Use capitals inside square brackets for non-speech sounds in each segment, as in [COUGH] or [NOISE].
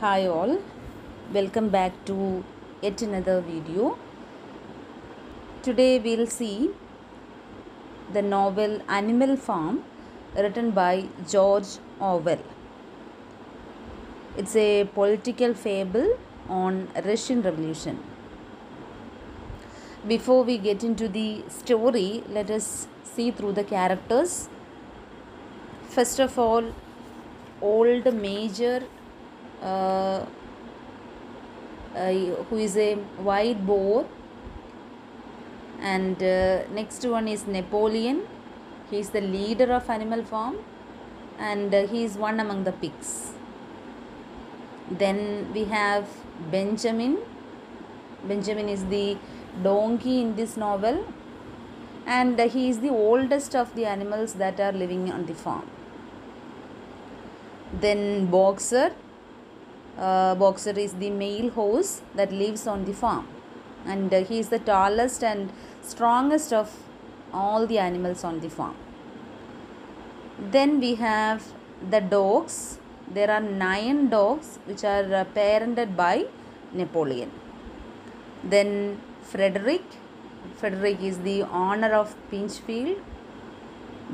Hi all, welcome back to yet another video. Today we'll see the novel Animal Farm written by George Orwell. It's a political fable on Russian Revolution. Before we get into the story, let us see through the characters. First of all, old major who is a white boar. And uh, next one is napoleon. He is the leader of animal farm. And uh, he is one among the pigs. Then we have benjamin. Benjamin is the donkey in this novel. And uh, he is the oldest of the animals that are living on the farm. Then boxer uh, boxer is the male horse that lives on the farm. And uh, he is the tallest and strongest of all the animals on the farm. Then we have the dogs. There are nine dogs which are uh, parented by napoleon. Then frederick. Frederick is the owner of pinchfield.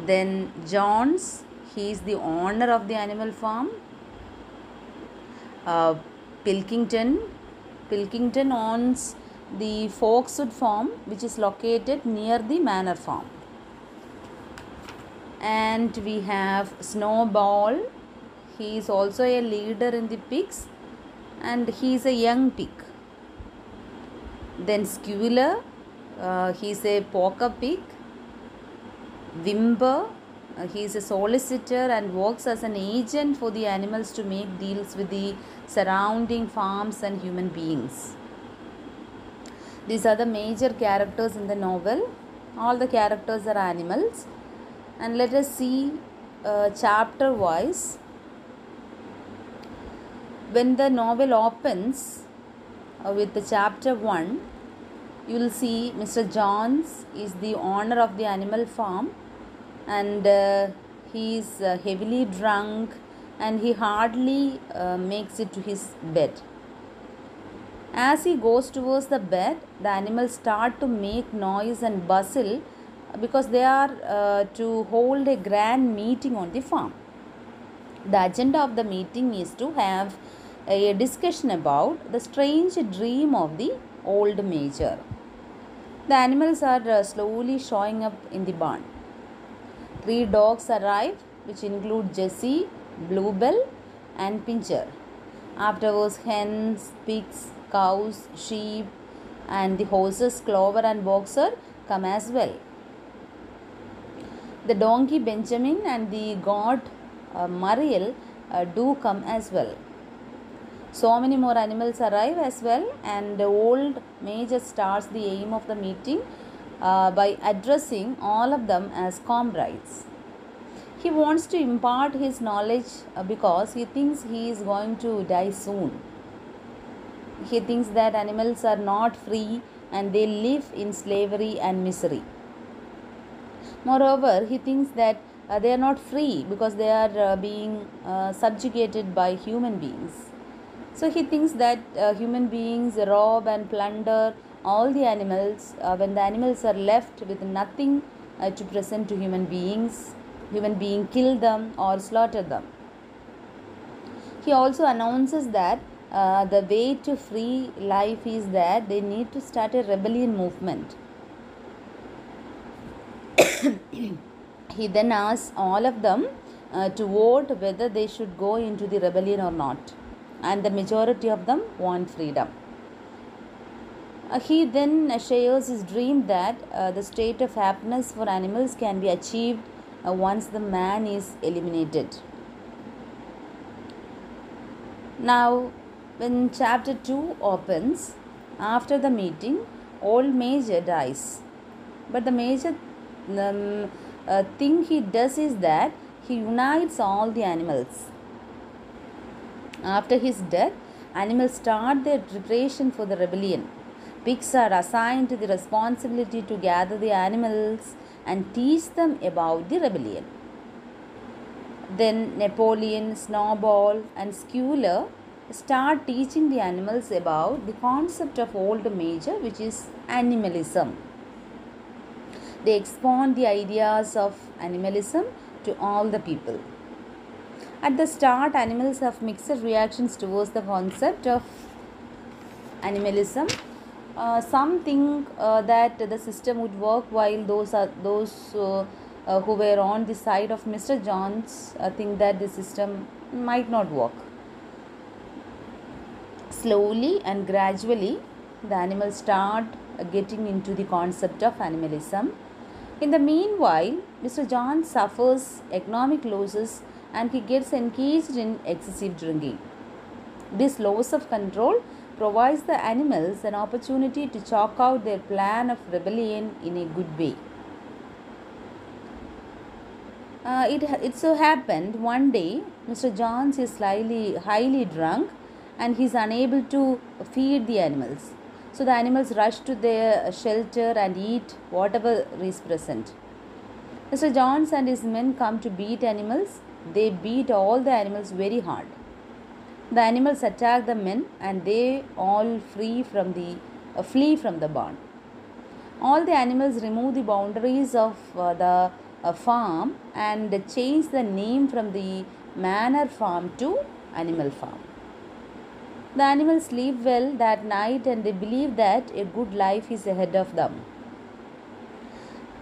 Then Jones. He is the owner of the animal farm uh, Pilkington. Pilkington owns the Foxwood farm which is located near the Manor farm. And we have Snowball. He is also a leader in the pigs and he is a young pig. Then Squealer. Uh, he is a poker pig. Whymper. Uh, he is a solicitor and works as an agent for the animals to make deals with the surrounding farms and human beings. These are the major characters in the novel. All the characters are animals. And let us see uh, chapter wise. When the novel opens uh, with the chapter 1, you will see Mr. Jones is the owner of the animal farm and uh, he is uh, heavily drunk and he hardly uh, makes it to his bed. As he goes towards the bed, the animals start to make noise and bustle because they are uh, to hold a grand meeting on the farm. The agenda of the meeting is to have a discussion about the strange dream of the old major. The animals are uh, slowly showing up in the barn. Three dogs arrive, which include Jessie, Bluebell, and Pincher. Afterwards, hens, pigs, cows, sheep, and the horses Clover and Boxer come as well. The donkey Benjamin and the god uh, Muriel uh, do come as well. So many more animals arrive as well, and the old major starts the aim of the meeting uh, by addressing all of them as comrades. He wants to impart his knowledge uh, because he thinks he is going to die soon. He thinks that animals are not free and they live in slavery and misery. Moreover, he thinks that uh, they are not free because they are uh, being uh, subjugated by human beings. So he thinks that uh, human beings rob and plunder all the animals uh, when the animals are left with nothing uh, to present to human beings human being kill them or slaughter them. He also announces that uh, the way to free life is that they need to start a rebellion movement. [COUGHS] He then asks all of them uh, to vote whether they should go into the rebellion or not. And the majority of them want freedom he then uh, shares his dream that uh, the state of happiness for animals can be achieved uh, once the man is eliminated. Now, when chapter 2 opens, after the meeting, old Major dies. But the major um, uh, thing he does is that he unites all the animals. After his death, animals start their preparation for the rebellion. Pigs are assigned the responsibility to gather the animals and teach them about the rebellion. Then Napoleon, Snowball, and Squealer start teaching the animals about the concept of old major which is animalism. They expand the ideas of animalism to all the people. At the start animals have mixed reactions towards the concept of animalism uh, some think uh, that the system would work while those are those uh, uh, who were on the side of mr Jones uh, think that the system might not work. Slowly and gradually the animals start getting into the concept of animalism. In the meanwhile mr john suffers economic losses and he gets engaged in excessive drinking. This loss of control provides the animals an opportunity to chalk out their plan of rebellion in a good way. Uh, it, it so happened one day Mr. Jones is slightly highly drunk and he is unable to feed the animals. So the animals rush to their shelter and eat whatever is present. Mr. Jones and his men come to beat animals. They beat all the animals very hard. The animals attack the men and they all free from the uh, flee from the barn. All the animals remove the boundaries of uh, the uh, farm and change the name from the manor farm to animal farm. The animals sleep well that night and they believe that a good life is ahead of them.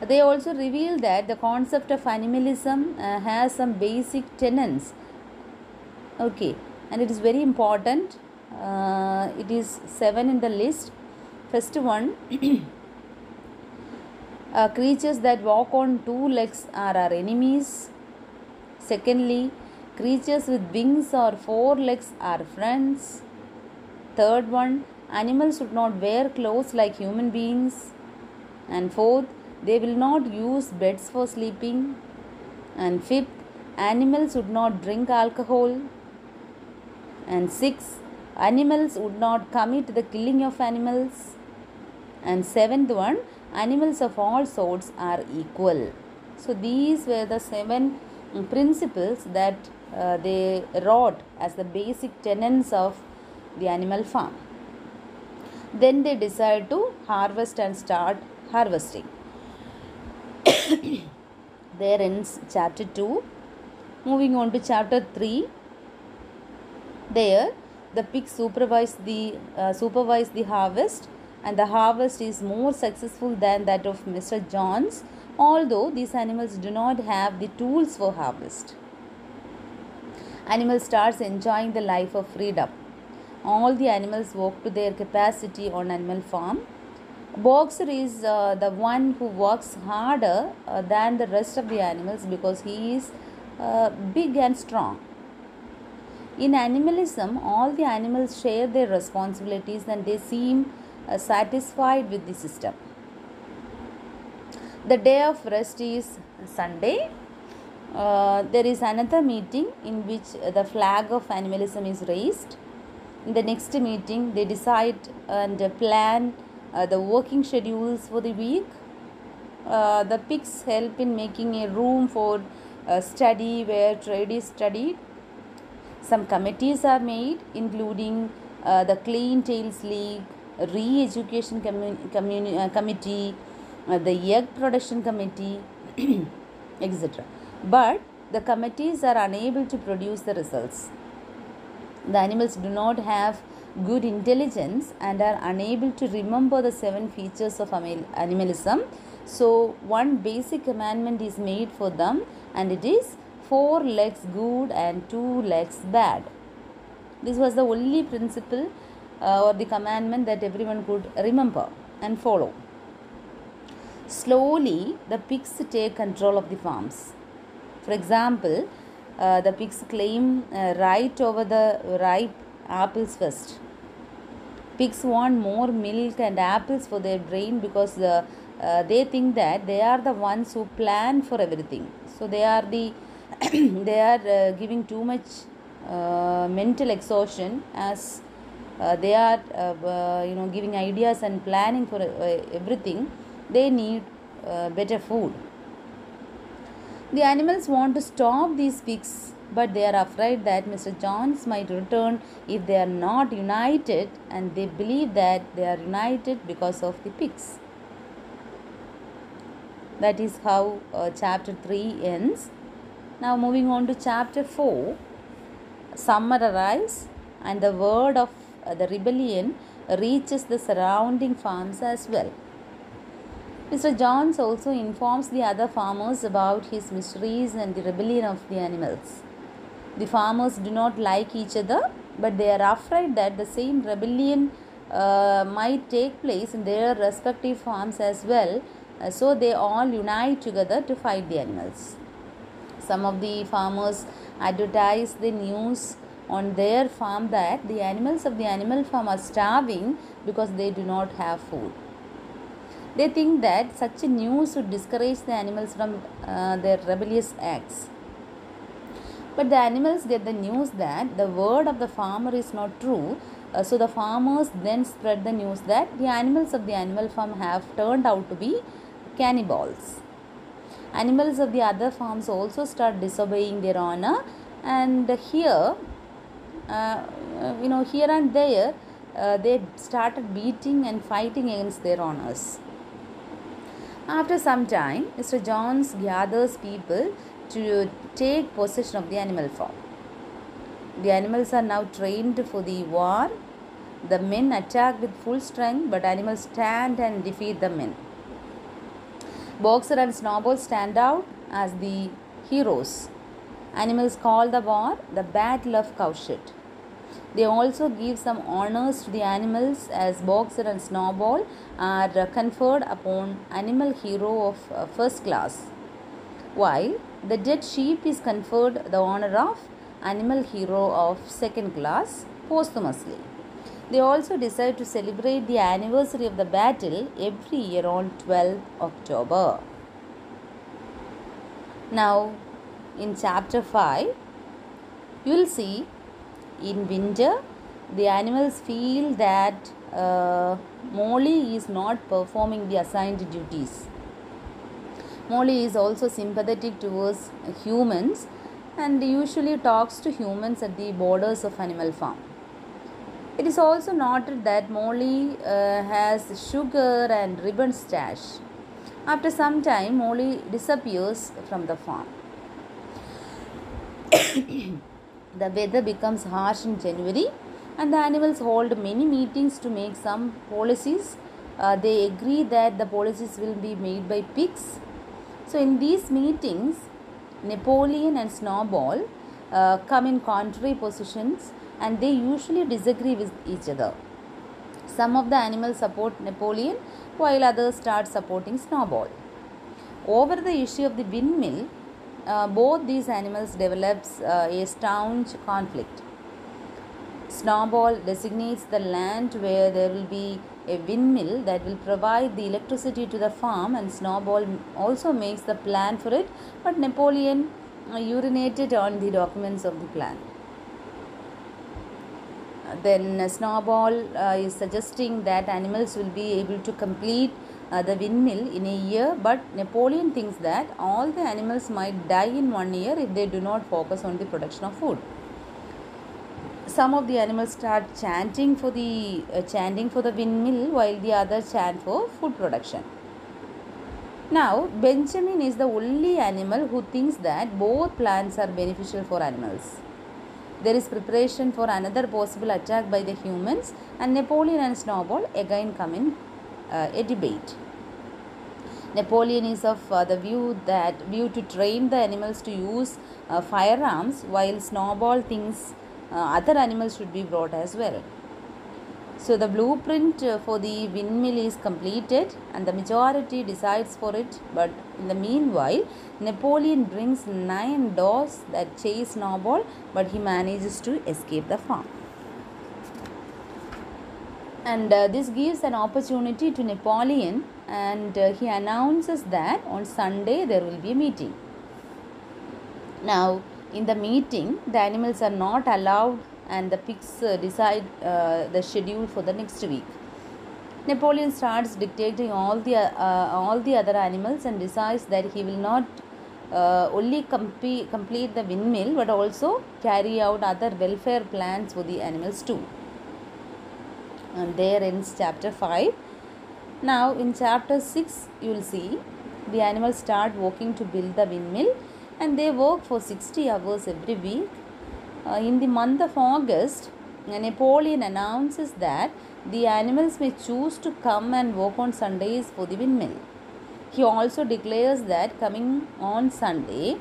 They also reveal that the concept of animalism uh, has some basic tenets. Okay, and it is very important. Uh, it is seven in the list. First one [CLEARS THROAT] uh, creatures that walk on two legs are our enemies. Secondly, creatures with wings or four legs are friends. Third one, animals should not wear clothes like human beings. And fourth, they will not use beds for sleeping. And fifth, animals should not drink alcohol. And 6. animals would not commit the killing of animals. And seventh one, animals of all sorts are equal. So these were the seven principles that uh, they wrote as the basic tenets of the animal farm. Then they decide to harvest and start harvesting. [COUGHS] there ends chapter 2. Moving on to chapter 3. There the pigs supervise the uh, supervise the harvest and the harvest is more successful than that of Mr. John's although these animals do not have the tools for harvest. Animal starts enjoying the life of freedom. All the animals work to their capacity on animal farm. Boxer is uh, the one who works harder uh, than the rest of the animals because he is uh, big and strong. In animalism, all the animals share their responsibilities and they seem uh, satisfied with the system. The day of rest is Sunday. Uh, there is another meeting in which the flag of animalism is raised. In the next meeting, they decide and plan uh, the working schedules for the week. Uh, the pigs help in making a room for study where trade is studied. Some committees are made, including uh, the Clean Tails League, Re Education commun- uh, Committee, uh, the Egg Production Committee, [CLEARS THROAT] etc. But the committees are unable to produce the results. The animals do not have good intelligence and are unable to remember the seven features of animalism. So, one basic commandment is made for them, and it is four legs good and two legs bad. This was the only principle uh, or the commandment that everyone could remember and follow. Slowly, the pigs take control of the farms. For example, uh, the pigs claim uh, right over the ripe apples first. Pigs want more milk and apples for their brain because uh, they think that they are the ones who plan for everything. So they are the [CLEARS THROAT] they are uh, giving too much uh, mental exhaustion as uh, they are you know giving ideas and planning for everything. They need better food the animals want to stop these pigs but they are afraid that Mr. Jones might return if they are not united, and they believe that they are united because of the pigs. That is how uh, chapter 3 ends. Now, moving on to chapter 4, summer arrives, and the word of uh, the rebellion reaches the surrounding farms as well. Mr. Jones also informs the other farmers about his mysteries and the rebellion of the animals. The farmers do not like each other, but they are afraid that the same rebellion uh, might take place in their respective farms as well, uh, so they all unite together to fight the animals. Some of the farmers advertise the news on their farm that the animals of the animal farm are starving because they do not have food. They think that such a news would discourage the animals from uh, their rebellious acts. But the animals get the news that the word of the farmer is not true. Uh, so the farmers then spread the news that the animals of the animal farm have turned out to be cannibals. Animals of the other farms also start disobeying their owner, and here, uh, you know, here and there, uh, they started beating and fighting against their owners. After some time, Mr. Jones gathers people to take possession of the animal farm. The animals are now trained for the war. The men attack with full strength, but animals stand and defeat the men. Boxer and Snowball stand out as the heroes. Animals call the war the Battle of Cowshed. They also give some honors to the animals as Boxer and Snowball are conferred upon animal hero of uh, first class, while the dead sheep is conferred the honor of animal hero of second class posthumously. They also decide to celebrate the anniversary of the battle every year on 12th October. Now, in chapter 5, you will see in winter the animals feel that uh, Mollie is not performing the assigned duties. Mollie is also sympathetic towards humans and usually talks to humans at the borders of animal farm. It is also noted that Mollie uh, has sugar and ribbon stash. After some time, Mollie disappears from the farm. [COUGHS] the weather becomes harsh in January, and the animals hold many meetings to make some policies. Uh, they agree that the policies will be made by pigs. So, in these meetings, Napoleon and Snowball uh, come in contrary positions and they usually disagree with each other. Some of the animals support Napoleon while others start supporting Snowball. Over the issue of the windmill, uh, both these animals develops uh, a staunch conflict. Snowball designates the land where there will be a windmill that will provide the electricity to the farm and Snowball also makes the plan for it but Napoleon uh, urinated on the documents of the plan. Then Snowball uh, is suggesting that animals will be able to complete uh, the windmill in a year. But Napoleon thinks that all the animals might die in one year if they do not focus on the production of food. Some of the animals start chanting for the uh, chanting for the windmill while the others chant for food production. Now benjamin is the only animal who thinks that both plants are beneficial for animals there is preparation for another possible attack by the humans and napoleon and snowball again come in uh, a debate napoleon is of uh, the view that view to train the animals to use uh, firearms while snowball thinks uh, other animals should be brought as well. So the blueprint uh, for the windmill is completed and the majority decides for it. But in the meanwhile, Napoleon brings nine dogs that chase Snowball, but he manages to escape the farm. And uh, this gives an opportunity to Napoleon, and uh, he announces that on Sunday there will be a meeting. Now, in the meeting, the animals are not allowed, and the pigs uh, decide uh, the schedule for the next week. Napoleon starts dictating all the uh, all the other animals and decides that he will not uh, only complete, complete the windmill but also carry out other welfare plans for the animals too. And there ends chapter 5. Now, in chapter 6, you will see the animals start working to build the windmill and they work for 60 hours every week. Uh, in the month of August, Napoleon announces that the animals may choose to come and work on Sundays for the windmill. He also declares that coming on Sunday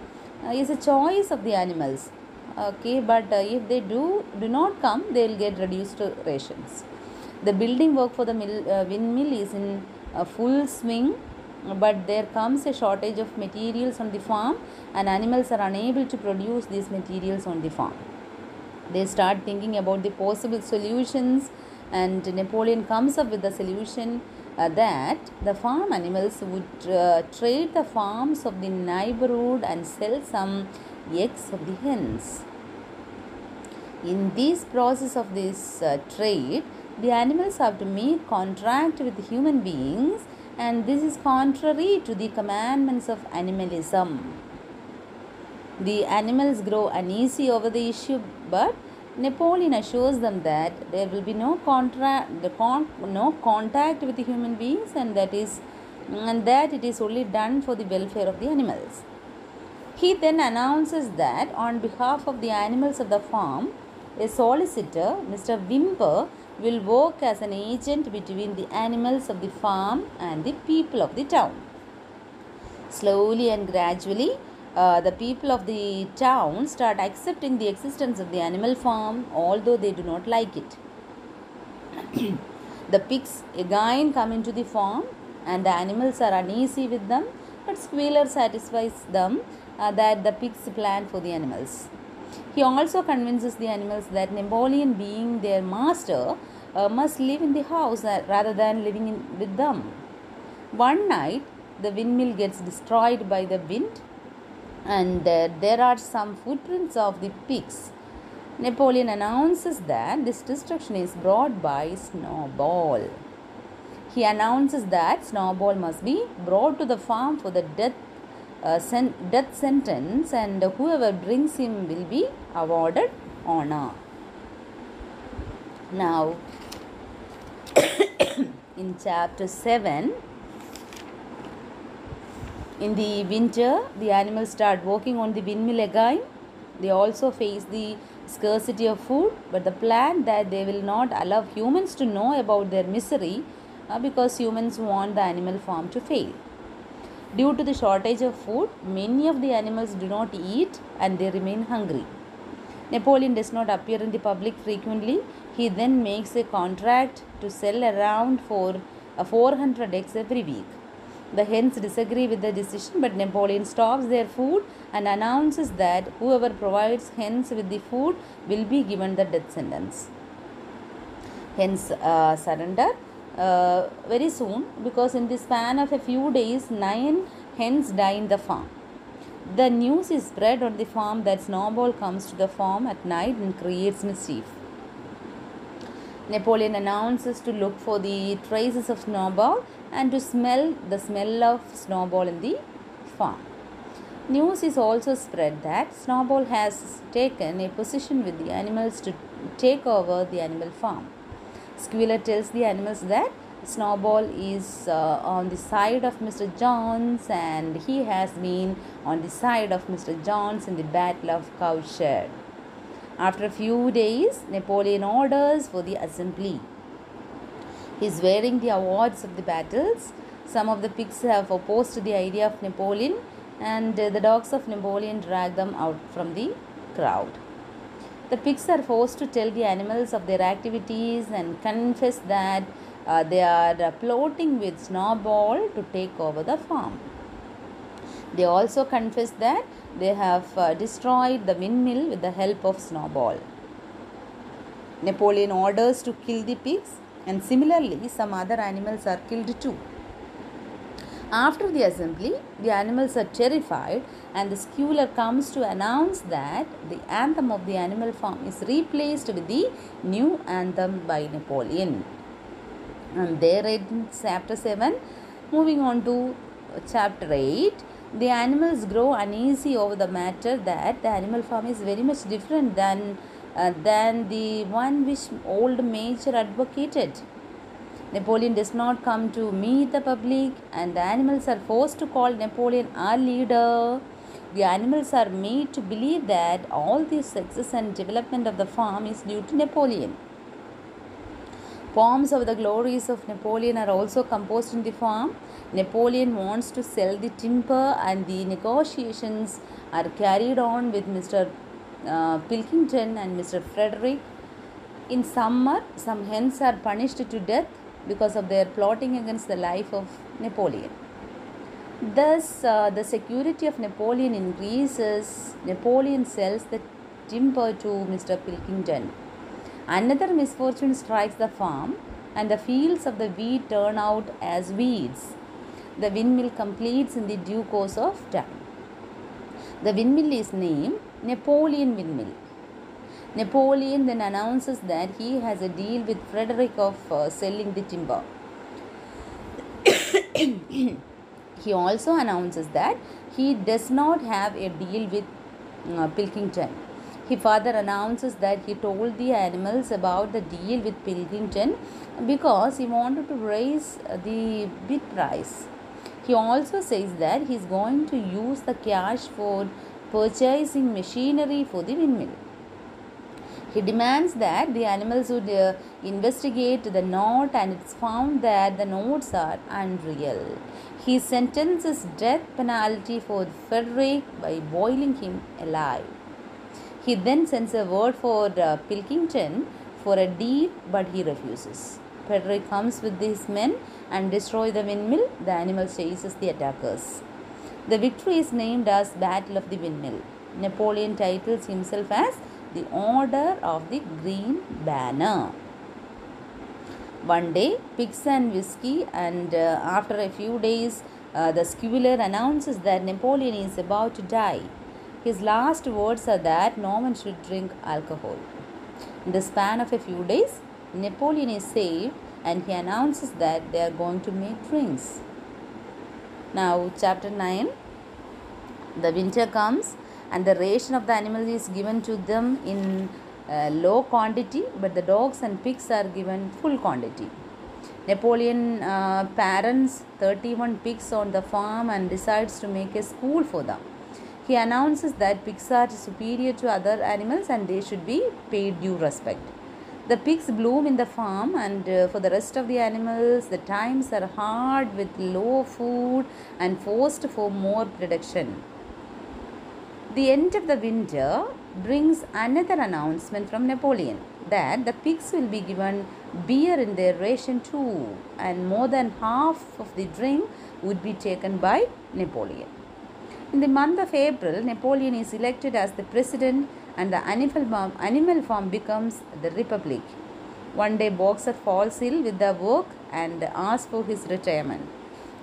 uh, is a choice of the animals. Okay, but uh, if they do do not come, they will get reduced rations. The building work for the mill, uh, windmill is in full swing, but there comes a shortage of materials on the farm, and animals are unable to produce these materials on the farm. They start thinking about the possible solutions, and Napoleon comes up with the solution uh, that the farm animals would uh, trade the farms of the neighborhood and sell some eggs of the hens. In this process of this uh, trade, the animals have to make contract with human beings, and this is contrary to the commandments of animalism. The animals grow uneasy over the issue, but Napoleon assures them that there will be no contract, con- no contact with the human beings, and that is, and that it is only done for the welfare of the animals. He then announces that on behalf of the animals of the farm, a solicitor, Mr. Whymper, will work as an agent between the animals of the farm and the people of the town. Slowly and gradually, uh, the people of the town start accepting the existence of the animal farm, although they do not like it. [CLEARS THROAT] the pigs again come into the farm, and the animals are uneasy with them, but Squealer satisfies them uh, that the pigs plan for the animals. He also convinces the animals that Napoleon, being their master, uh, must live in the house uh, rather than living in, with them. One night, the windmill gets destroyed by the wind, and uh, there are some footprints of the pigs. Napoleon announces that this destruction is brought by Snowball. He announces that Snowball must be brought to the farm for the death uh, sen- death sentence, and whoever brings him will be awarded honor. Now, [COUGHS] in chapter 7, in the winter, the animals start working on the windmill again. They also face the scarcity of food, but the plan that they will not allow humans to know about their misery uh, because humans want the animal farm to fail. Due to the shortage of food, many of the animals do not eat and they remain hungry. Napoleon does not appear in the public frequently. He then makes a contract to sell around for uh, 400 eggs every week. The hens disagree with the decision, but Napoleon stops their food and announces that whoever provides hens with the food will be given the death sentence. Hens uh, surrender uh, very soon because in the span of a few days, nine hens die in the farm. The news is spread on the farm that Snowball comes to the farm at night and creates mischief. Napoleon announces to look for the traces of Snowball and to smell the smell of Snowball in the farm. News is also spread that Snowball has taken a position with the animals to take over the animal farm. Squealer tells the animals that Snowball is uh, on the side of Mr. Jones and he has been on the side of Mr. Jones in the Battle of Cowshed. After a few days, Napoleon orders for the assembly. He is wearing the awards of the battles. Some of the pigs have opposed to the idea of Napoleon, and uh, the dogs of Napoleon drag them out from the crowd. The pigs are forced to tell the animals of their activities and confess that uh, they are uh, plotting with Snowball to take over the farm. They also confess that they have uh, destroyed the windmill with the help of Snowball. Napoleon orders to kill the pigs, and similarly, some other animals are killed too. After the assembly, the animals are terrified, and the squealer comes to announce that the anthem of the animal farm is replaced with the new anthem by Napoleon. And there ends chapter 7. Moving on to chapter 8. The animals grow uneasy over the matter that the animal farm is very much different than, uh, than the one which old Major advocated. Napoleon does not come to meet the public, and the animals are forced to call Napoleon our leader. The animals are made to believe that all the success and development of the farm is due to Napoleon. Poems of the glories of Napoleon are also composed in the farm. Napoleon wants to sell the timber, and the negotiations are carried on with Mr. Uh, Pilkington and Mr. Frederick. In summer, some hens are punished to death because of their plotting against the life of Napoleon. Thus, uh, the security of Napoleon increases. Napoleon sells the timber to Mr. Pilkington. Another misfortune strikes the farm, and the fields of the wheat turn out as weeds. The windmill completes in the due course of time. The windmill is named Napoleon Windmill. Napoleon then announces that he has a deal with Frederick of uh, selling the timber. [COUGHS] he also announces that he does not have a deal with uh, Pilkington. He further announces that he told the animals about the deal with Pilkington because he wanted to raise the bid price. He also says that he is going to use the cash for purchasing machinery for the windmill. He demands that the animals would uh, investigate the note and it's found that the notes are unreal. He sentences death penalty for Frederick by boiling him alive. He then sends a word for uh, Pilkington for a deed but he refuses. Frederick comes with his men and destroy the windmill. The animal chases the attackers. The victory is named as Battle of the Windmill. Napoleon titles himself as the Order of the Green Banner. One day, pigs and whiskey, and uh, after a few days, uh, the squealer announces that Napoleon is about to die. His last words are that no one should drink alcohol. In the span of a few days, Napoleon is saved and he announces that they are going to make drinks. Now, chapter 9 the winter comes and the ration of the animals is given to them in uh, low quantity, but the dogs and pigs are given full quantity. Napoleon uh, parents 31 pigs on the farm and decides to make a school for them. He announces that pigs are superior to other animals and they should be paid due respect. The pigs bloom in the farm, and uh, for the rest of the animals, the times are hard with low food and forced for more production. The end of the winter brings another announcement from Napoleon that the pigs will be given beer in their ration too, and more than half of the drink would be taken by Napoleon. In the month of April, Napoleon is elected as the president, and the animal farm, animal farm becomes the republic. One day, Boxer falls ill with the work and asks for his retirement.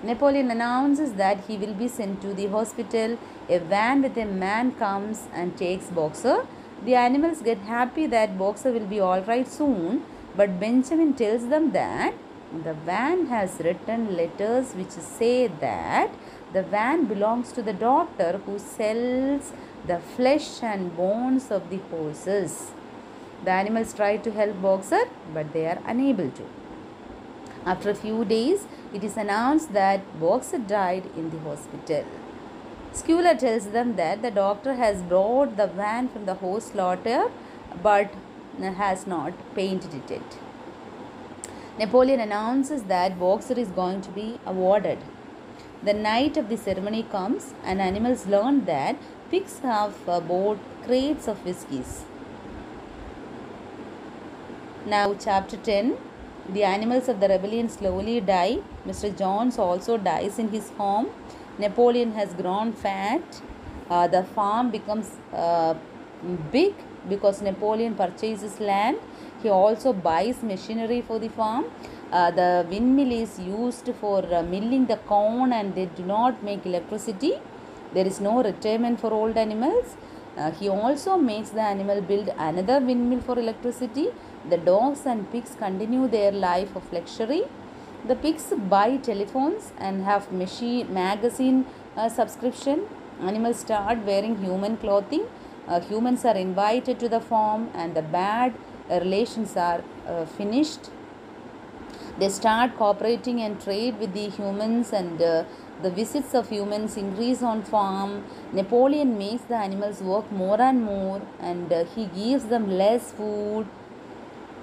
Napoleon announces that he will be sent to the hospital. A van with a man comes and takes Boxer. The animals get happy that Boxer will be alright soon, but Benjamin tells them that the van has written letters which say that the van belongs to the doctor who sells the flesh and bones of the horses. The animals try to help Boxer, but they are unable to. After a few days, it is announced that Boxer died in the hospital. Squealer tells them that the doctor has brought the van from the horse slaughter but has not painted it. Napoleon announces that Boxer is going to be awarded. The night of the ceremony comes, and animals learn that pigs have uh, bought crates of whiskies. Now, chapter 10 the animals of the rebellion slowly die. Mr. Jones also dies in his home. Napoleon has grown fat. Uh, the farm becomes uh, big because Napoleon purchases land. He also buys machinery for the farm. Uh, the windmill is used for uh, milling the corn and they do not make electricity. There is no retirement for old animals. Uh, he also makes the animal build another windmill for electricity. The dogs and pigs continue their life of luxury. The pigs buy telephones and have machine magazine uh, subscription. Animals start wearing human clothing. Uh, humans are invited to the farm and the bad relations are uh, finished. They start cooperating and trade with the humans and uh, the visits of humans increase on farm. Napoleon makes the animals work more and more and uh, he gives them less food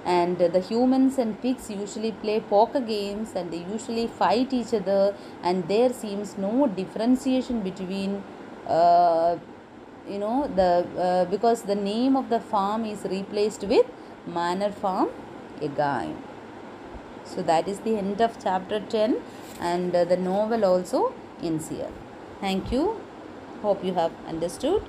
and the humans and pigs usually play poker games and they usually fight each other. And there seems no differentiation between uh, you know the uh, because the name of the farm is replaced with manor farm again so that is the end of chapter 10 and uh, the novel also ends here. Thank you. Hope you have understood